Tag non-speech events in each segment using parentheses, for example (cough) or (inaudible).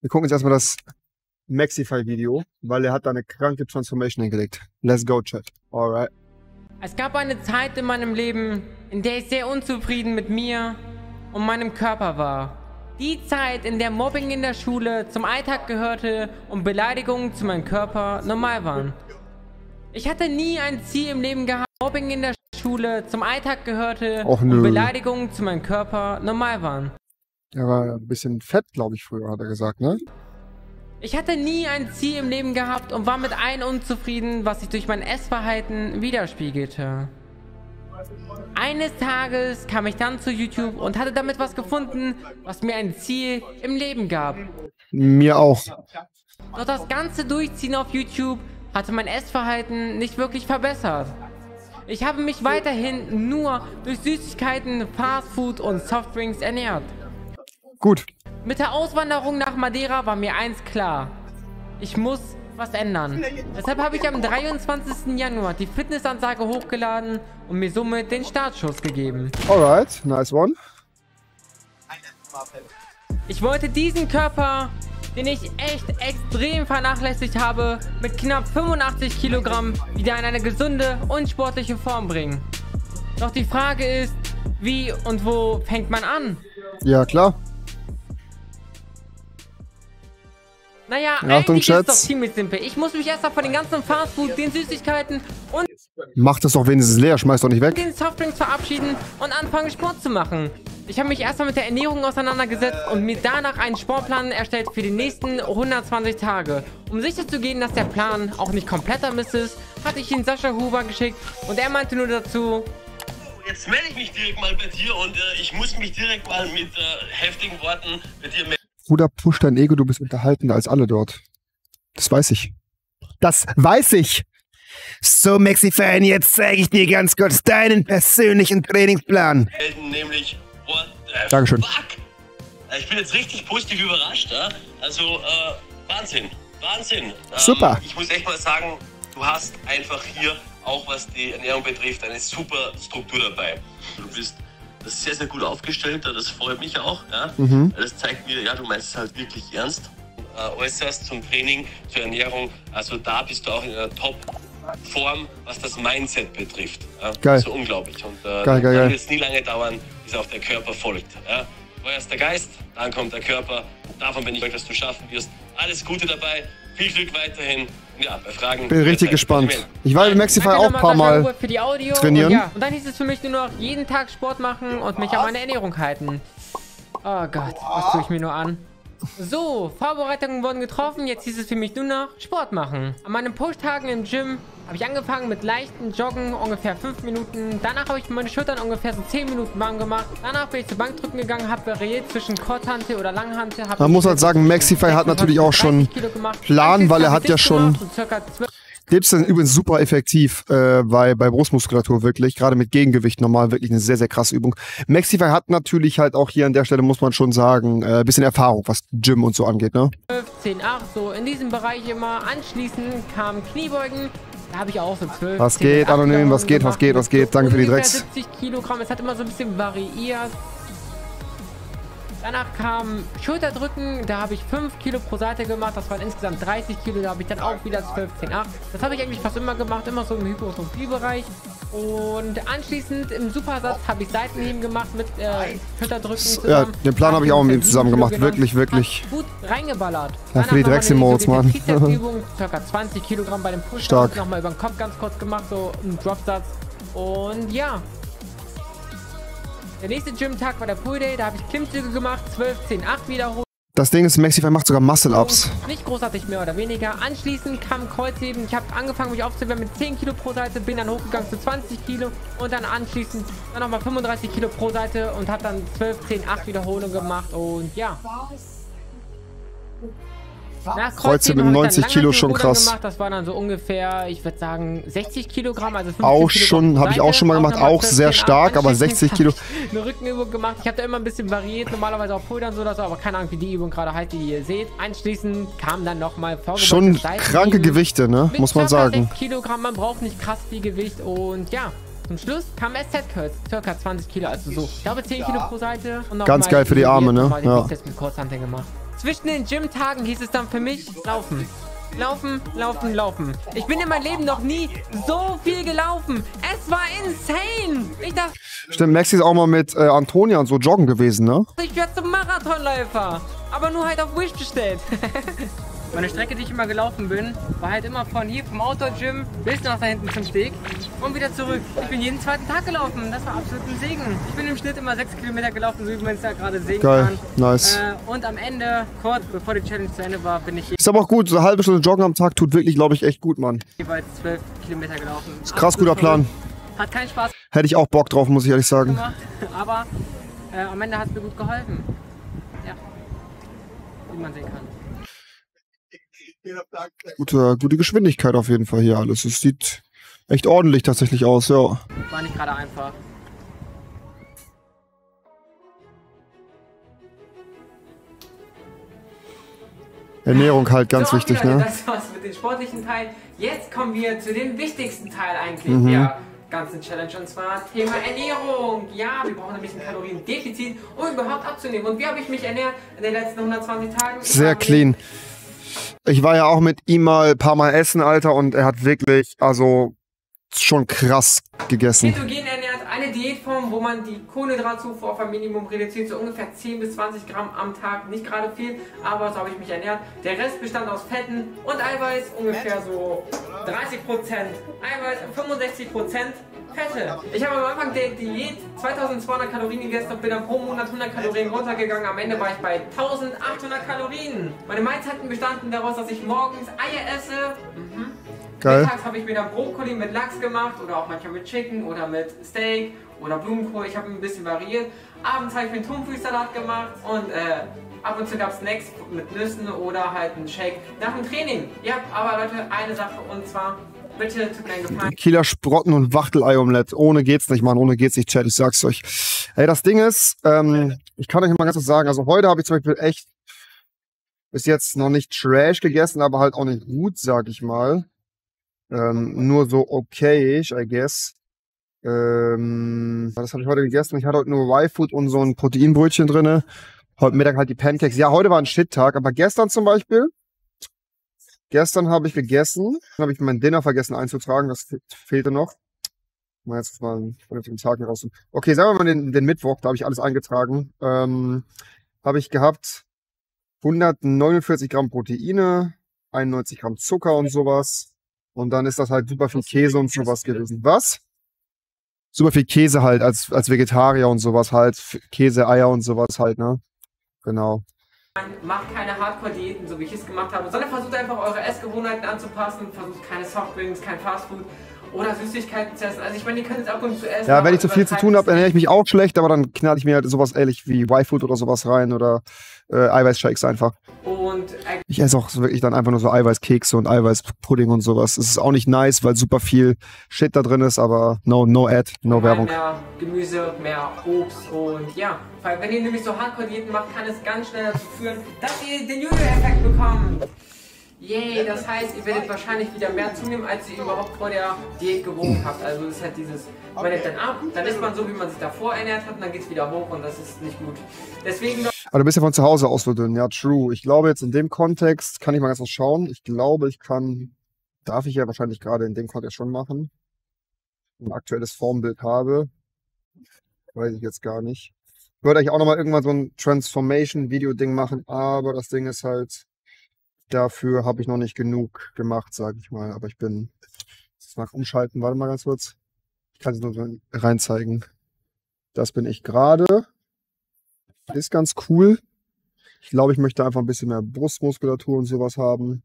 Wir gucken uns erstmal das Maxify-Video, weil er hat da eine kranke Transformation hingelegt. Let's go, Chat. Alright. Es gab eine Zeit in meinem Leben, in der ich sehr unzufrieden mit mir und meinem Körper war. Die Zeit, in der Mobbing in der Schule zum Alltag gehörte und Beleidigungen zu meinem Körper normal waren. Ich hatte nie ein Ziel im Leben gehabt, Mobbing in der Schule zum Alltag gehörte Och, und. Beleidigungen zu meinem Körper normal waren. Er war ein bisschen fett, glaube ich, früher, hat er gesagt, ne? Ich hatte nie ein Ziel im Leben gehabt und war mit allem unzufrieden, was sich durch mein Essverhalten widerspiegelte. Eines Tages kam ich dann zu YouTube und hatte damit was gefunden, was mir ein Ziel im Leben gab. Mir auch. Doch das ganze Durchziehen auf YouTube hatte mein Essverhalten nicht wirklich verbessert. Ich habe mich weiterhin nur durch Süßigkeiten, Fastfood und Softdrinks ernährt. Gut. Mit der Auswanderung nach Madeira war mir eins klar. Ich muss was ändern. Deshalb habe ich am 23. Januar die Fitnessansage hochgeladen und mir somit den Startschuss gegeben. Alright. Nice one. Ich wollte diesen Körper, den ich echt extrem vernachlässigt habe, mit knapp 85 Kilogramm wieder in eine gesunde und sportliche Form bringen. Doch die Frage ist, wie und wo fängt man an? Ja, klar. Naja, Achtung, eigentlich ist es Schatz. doch ziemlich simpel. Ich muss mich erstmal von den ganzen Fastfood, den Süßigkeiten und Mach das doch wenigstens leer, schmeiß doch nicht weg. den Softdrinks verabschieden und anfangen Sport zu machen. Ich habe mich erstmal mit der Ernährung auseinandergesetzt und mir danach einen Sportplan erstellt für die nächsten 120 Tage. Um sicherzugehen, dass der Plan auch nicht kompletter Mist ist, hatte ich ihn Sascha Huber geschickt und er meinte nur dazu, Jetzt melde ich mich direkt mal bei dir und äh, ich muss mich direkt mal mit äh, heftigen Worten bei dir melden. Bruder, push dein Ego, du bist unterhaltender als alle dort. Das weiß ich. Das weiß ich. So, Maxi-Fan, jetzt zeige ich dir ganz kurz deinen persönlichen Trainingsplan. Nämlich, what the Dankeschön. fuck? Ich bin jetzt richtig positiv überrascht. Ja? Also, äh, Wahnsinn. Wahnsinn. Ähm, Super. Ich muss echt mal sagen, du hast einfach hier, auch was die Ernährung betrifft, eine super Struktur dabei. Du bist sehr, sehr gut aufgestellt. Das freut mich auch. Ja? Mhm. Das zeigt mir, ja, du meinst es halt wirklich ernst. Äh, äußerst zum Training, zur Ernährung. Also da bist du auch in einer Top-Form, was das Mindset betrifft. Ja? Geil. Also unglaublich. Und äh, Geil, geil, dann wird es nie lange dauern, bis auch der Körper folgt. Ja? Vorerst der Geist, dann kommt der Körper. Davon bin ich überzeugt, dass du schaffen wirst. Alles Gute dabei. Viel Glück weiterhin. Ja, bei Fragen. Bin richtig gespannt. Ich war mit Maxify auch ein paar Mal. Huber, für die Audio trainieren. Und, ja. und dann hieß es für mich nur noch jeden Tag Sport machen und mich an meine Ernährung halten. Oh Gott, was tue ich mir nur an? So, Vorbereitungen wurden getroffen, jetzt hieß es für mich nur noch Sport machen. An meinen Push-Tagen im Gym habe ich angefangen mit leichten Joggen, ungefähr 5 Minuten. Danach habe ich meine Schultern ungefähr so 10 Minuten warm gemacht. Danach bin ich zur Bankdrücken gegangen, habe variiert zwischen Kurzhantel oder Langhantel. hab Man muss halt sagen, Maxify hat natürlich auch schon 30 Kilo gemacht. Plan, weil er hat ja schon- gemacht, so circa 12 Dips sind übrigens super effektiv äh, bei, bei Brustmuskulatur wirklich, gerade mit Gegengewicht normal wirklich eine sehr, sehr krasse Übung. Maxify hat natürlich halt auch hier an der Stelle, muss man schon sagen, äh, bisschen Erfahrung, was Gym und so angeht, ne? 10, 8, so in diesem Bereich immer. Anschließend kam Kniebeugen. Da habe ich auch so 12. Was 10 bis geht, 8 Anonym? Was geht, was geht, was geht? Danke für die Drecks. 70 Kilogramm. Es hat immer so ein bisschen variiert. Danach kam Schulterdrücken, da habe ich 5 Kilo pro Seite gemacht, das waren insgesamt 30 Kilo, da habe ich dann auch wieder 12, 10, 8. Das habe ich eigentlich fast immer gemacht, immer so im Hypertrophie-Bereich. Und anschließend im Supersatz habe ich Seitenheben gemacht mit äh, Schulterdrücken Ja, zusammen. den Plan habe ich auch mit ihm zusammen gemacht, wirklich, wirklich. Hat gut reingeballert. Ja, für die nochmal Mann. Trizepsübung, (laughs) circa 20 Kilogramm bei dem push. Nochmal über den Kopf ganz kurz gemacht, so ein Dropsatz. Und ja. Der nächste Gym-Tag war der Pull Day, da habe ich Klimmzüge gemacht, 12, 10, 8 wiederholt. Das Ding ist, Maxify macht sogar Muscle-Ups. Nicht großartig mehr oder weniger. Anschließend kam Kreuzheben. Ich habe angefangen, mich aufzuwärmen mit 10 Kilo pro Seite, bin dann hochgegangen zu 20 Kilo und dann anschließend dann nochmal 35 Kilo pro Seite und habe dann 12, 10, 8 Wiederholungen gemacht und ja. Nach Kreuzheben habe ich dann 90 Kilo schon krass. Gemacht. Das war dann so ungefähr, ich würde sagen, 60 Kilogramm, also 50 Auch schon, habe ich auch schon mal gemacht, auch 12, sehr 10, stark, aber Anschließend 60 Kilo. habe ich Eine Rückenübung gemacht. Ich habe da immer ein bisschen variiert, normalerweise auch Pulvern so oder so, aber keine Ahnung, wie die Übung gerade heißt, die ihr seht. Anschließend kam dann nochmal Schon kranke Gewichte, ne? mit Muss man sagen. 6 Kilogramm, man braucht nicht krass viel Gewicht und ja. Zum Schluss kam SZ-Curls, circa 20 Kilo, also so, ich glaube 10 Kilo pro Seite. Und noch Ganz geil für die Arme, ne? Ja. Bizeps mit Kurzhanteln gemacht. Zwischen den Gym-Tagen hieß es dann für mich laufen. Laufen, laufen, laufen. Ich bin in meinem Leben noch nie so viel gelaufen. Es war insane. Ich dachte, Stimmt, Maxi ist auch mal mit äh, Antonia und so joggen gewesen, ne? ich werde zum Marathonläufer. Aber nur halt auf Wish bestellt. (laughs) Meine Strecke, die ich immer gelaufen bin, war halt immer von hier vom Outdoor-Gym bis nach da hinten zum Steg und wieder zurück. Ich bin jeden zweiten Tag gelaufen. Das war absolut ein Segen. Ich bin im Schnitt immer sechs Kilometer gelaufen, so wie man es da gerade sehen Geil, kann. nice. Äh, und am Ende, kurz bevor die Challenge zu Ende war, bin ich Ist aber auch gut, so eine halbe Stunde Joggen am Tag tut wirklich, glaube ich, echt gut, Mann. jeweils zwölf Kilometer gelaufen. Ist krass guter Plan. Hat keinen Spaß Hätte ich auch Bock drauf, muss ich ehrlich sagen. gemacht, aber äh, am Ende hat es mir gut geholfen. Ja. Wie man sehen kann. Gute, gute Geschwindigkeit auf jeden Fall hier alles. Es sieht echt ordentlich tatsächlich aus, ja. War nicht gerade einfach. Ernährung halt ganz so, wichtig, Leute, ne? Das war's mit dem sportlichen Teil. Jetzt kommen wir zu dem wichtigsten Teil eigentlich Mhm. der ganzen Challenge und zwar Thema Ernährung. Ja, wir brauchen ein bisschen Kaloriendefizit, um überhaupt abzunehmen. Und wie habe ich mich ernährt in den letzten 120 Tagen? Sehr clean. Ich war ja auch mit ihm mal ein paar Mal essen, Alter, und er hat wirklich, also schon krass gegessen. Ketogen ernährt, eine Diätform, wo man die Kohlenhydratzufuhr auf ein Minimum reduziert, so ungefähr 10 bis 20 Gramm am Tag. Nicht gerade viel, aber so habe ich mich ernährt. Der Rest bestand aus Fetten und Eiweiß, ungefähr so 30% Eiweiß und 65% Fette. Ich habe am Anfang der Diät 2200 Kalorien gegessen und bin dann pro Monat 100 Kalorien runtergegangen. Am Ende war ich bei 1800 Kalorien. Meine Mahlzeiten bestanden daraus, dass ich morgens Eier esse. Mhm. Geil. Mittags habe ich mir dann Brokkoli mit Lachs gemacht oder auch manchmal mit Chicken oder mit Steak oder Blumenkohl. Ich habe ein bisschen variiert. Abends habe ich mir einen Thunfischsalat gemacht und äh, ab und zu gab es Snacks mit Nüssen oder halt einen Shake nach dem Training. Ja, aber Leute, eine Sache und zwar, bitte tut mir einen Gefallen. Kieler Sprotten und Wachtelei-Omelette. Ohne geht's nicht, Mann. Ohne geht's nicht, Chat. Ich sag's euch. Ey, das Ding ist, ähm, ich kann euch mal ganz was sagen. Also heute habe ich zum Beispiel echt bis jetzt noch nicht Trash gegessen, aber halt auch nicht gut, sag ich mal. Ähm, nur so okayisch, I guess. Ähm, das habe ich heute gegessen. Ich hatte heute nur Y-Food und so ein Proteinbrötchen drinne. Heute Mittag halt die Pancakes. Ja, heute war ein Shit-Tag, aber gestern zum Beispiel, gestern habe ich gegessen, dann habe ich mein Dinner vergessen einzutragen, das fe- fehlte noch. Mal jetzt mal einen vernünftigen Tag hier raus. Okay, sagen wir mal den, den Mittwoch, da habe ich alles eingetragen. Ähm, habe ich gehabt 149 Gramm Proteine, 91 Gramm Zucker und sowas. Und dann ist das halt super viel Käse und sowas gewesen. Was? Super viel Käse halt als, als Vegetarier und sowas halt. Käse, Eier und sowas halt, ne? Genau. Macht keine Hardcore-Diäten, so wie ich es gemacht habe, sondern versucht einfach eure Essgewohnheiten anzupassen. Versucht keine Softdrinks, kein Fastfood oder Süßigkeiten zu essen. Also ich meine, ihr könnt es ab und zu essen. Ja, wenn ich zu viel zu tun habe, ernähre ich mich auch schlecht, aber dann knall ich mir halt sowas ehrlich wie Y-Food oder sowas rein oder äh, Eiweißshakes einfach. Und Ich esse auch wirklich dann einfach nur so Eiweißkekse und Eiweißpudding und sowas. Es ist auch nicht nice, weil super viel Shit da drin ist, aber no, no ad, no Werbung. mehr Gemüse, mehr Obst und ja. Weil wenn ihr nämlich so Hardcore-Diäten macht, kann es ganz schnell dazu führen, dass ihr den Jojo-Effekt bekommt. Yay, das heißt, ihr werdet wahrscheinlich wieder mehr zunehmen, als ihr überhaupt vor der Diät gewogen habt. Also es ist halt dieses, man nimmt dann ab, dann ist man so, wie man sich davor ernährt hat und dann geht es wieder hoch und das ist nicht gut. Deswegen Aber du bist ja von zu Hause aus so dünn. Ja, true. Ich glaube jetzt in dem Kontext, kann ich mal ganz was schauen. Ich glaube, ich kann, darf ich ja wahrscheinlich gerade in dem Kontext schon machen. Ein aktuelles Formbild habe. Weiß ich jetzt gar nicht. Ich würde eigentlich auch nochmal irgendwann so ein Transformation-Video-Ding machen, aber das Ding ist halt, dafür habe ich noch nicht genug gemacht, sage ich mal. Aber ich bin, mal umschalten, warte mal ganz kurz. Ich kann es nur rein zeigen. Das bin ich gerade. Ist ganz cool. Ich glaube, ich möchte einfach ein bisschen mehr Brustmuskulatur und sowas haben.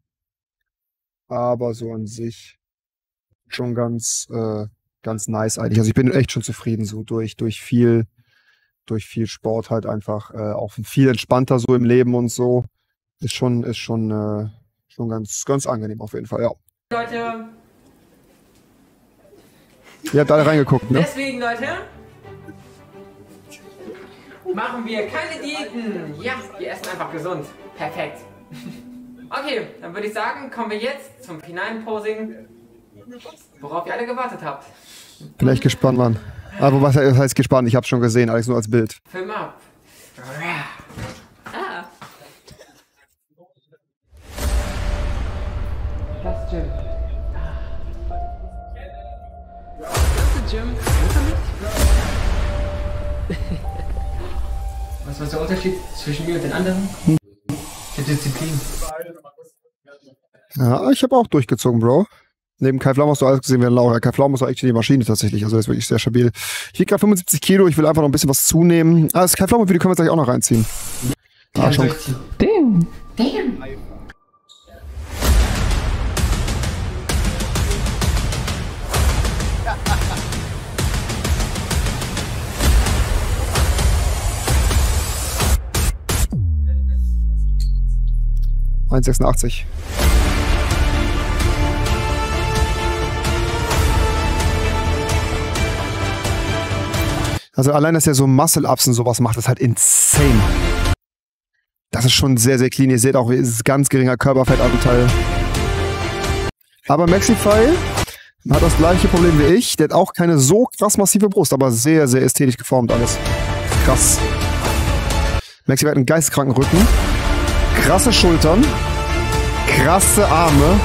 Aber so an sich schon ganz, äh, ganz nice eigentlich. Also ich bin echt schon zufrieden, so durch, durch viel, durch viel Sport halt einfach, äh, auch viel entspannter so im Leben und so. Ist schon, ist schon, äh, schon ganz, ganz angenehm auf jeden Fall, ja. Leute, Ihr habt alle reingeguckt, ne? Deswegen, Leute, machen wir keine Diäten. Ja, wir essen einfach gesund. Perfekt. Okay, dann würde ich sagen, kommen wir jetzt zum finalen Posing, worauf ihr alle gewartet habt. Bin echt gespannt, Mann. Aber was heißt gespannt? Ich hab's schon gesehen, alles nur als Bild. Film ab. Gym. Das Gym. Was ist der Unterschied zwischen mir und den anderen? Die Disziplin. Ja, ich habe auch durchgezogen, Bro. Neben Kai Flaum hast du alles gesehen wie ein Lauch. Kai Flaum ist auch echt die Maschine tatsächlich. Also, der ist wirklich sehr stabil. Ich wiege gerade 75 Kilo. Ich will einfach noch ein bisschen was zunehmen. Ah, das Kai Flaum-Video können wir jetzt gleich auch noch reinziehen. Ah, schon. Damn. Damn. 1,86. Also allein, dass er so Muscle-Ups und sowas macht, ist halt insane. Das ist schon sehr, sehr clean. Ihr seht auch, es ist ganz geringer Körperfettanteil. Aber Maxify hat das gleiche Problem wie ich. Der hat auch keine so krass massive Brust, aber sehr, sehr ästhetisch geformt alles. Krass. Maxify hat einen geisteskranken Rücken. Krasse Schultern. Krasse Arme.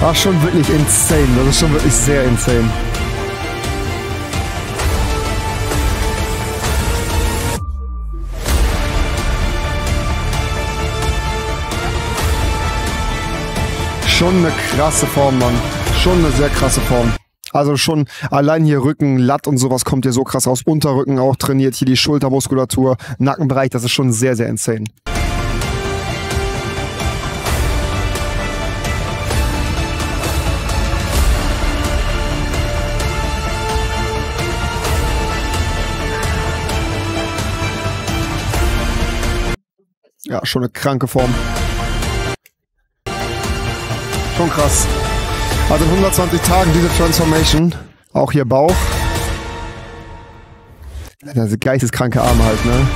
War schon wirklich insane. Das ist schon wirklich sehr insane. Schon eine krasse Form, Mann. Schon eine sehr krasse Form. Also schon allein hier Rücken, Latt und sowas kommt hier so krass aus. Unterrücken auch trainiert, hier die Schultermuskulatur, Nackenbereich, das ist schon sehr, sehr insane. Ja, schon eine kranke Form. Schon krass. Also in 120 Tagen diese Transformation. Auch hier Bauch. Das sind geisteskranke Arme halt, ne?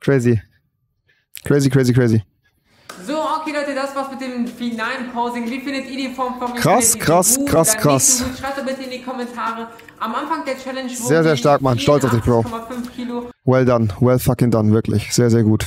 Crazy. Crazy, crazy, crazy. Das war's mit dem finalen Posing. Wie findet ihr die Form von? Krass, krass, gut krass, krass. gut? Schreibt doch bitte in die Kommentare. Am Anfang der Challenge Sehr, sehr stark, Mann. Stolz auf dich, Bro. 84,5 Kilo Well done. Well fucking done, wirklich. Sehr, sehr gut.